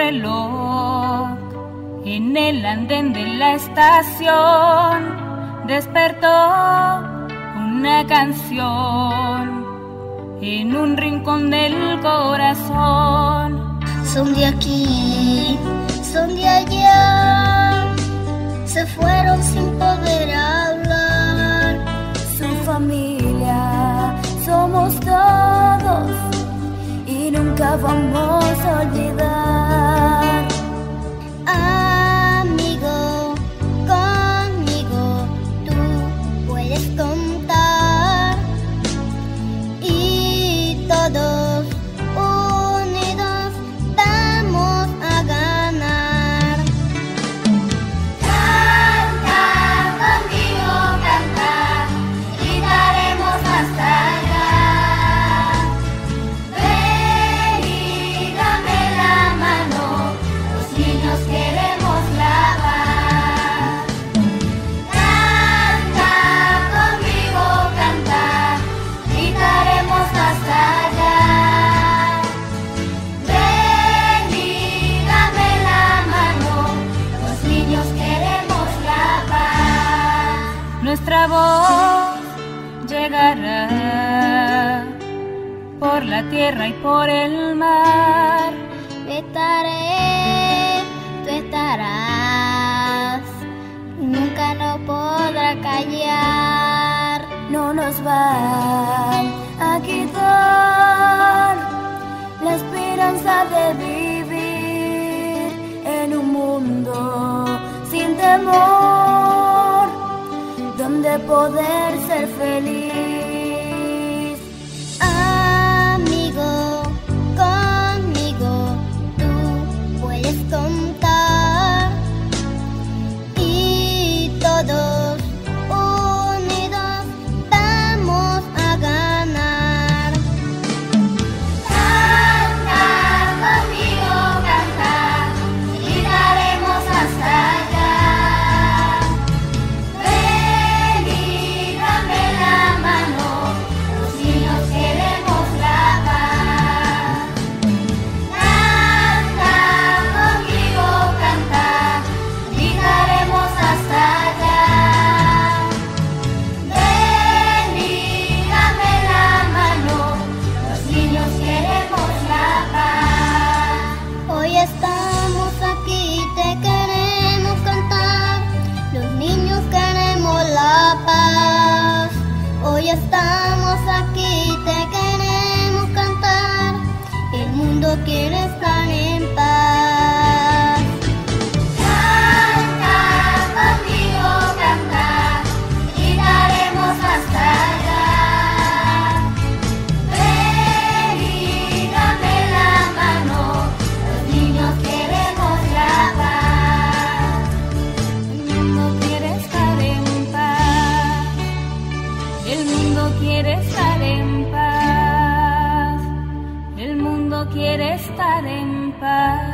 reloj en el andén de la estación despertó una canción en un rincón del corazón. Son de aquí, son de allá, se fueron sin poder hablar. Su familia somos todos nunca vamos a olvidar. Nuestra voz llegará por la tierra y por el mar. Estaré, tú estarás, nunca nos podrá callar. No nos van a quitar la esperanza de vivir en un mundo sin temor, donde poder ser feliz. get it. Bye.